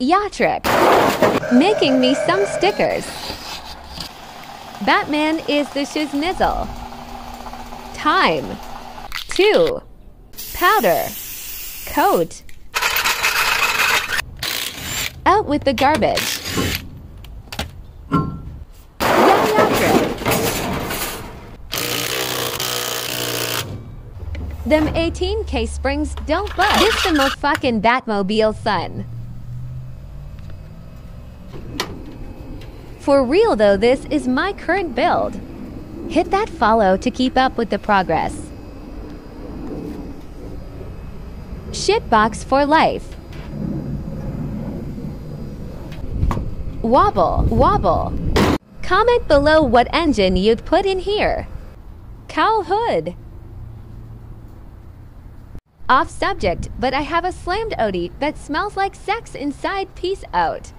Yatrip. Making me some stickers. Batman is the shiznizzle. Time. Two. Powder. Coat. Out with the garbage. Them 18k springs don't budge. This the most fucking Batmobile, son. For real though, this is my current build. Hit that follow to keep up with the progress. Shitbox for life. Wobble, wobble. Comment below what engine you'd put in here. Cowl hood. Off subject, but I have a slammed Audi that smells like sex inside. Peace out.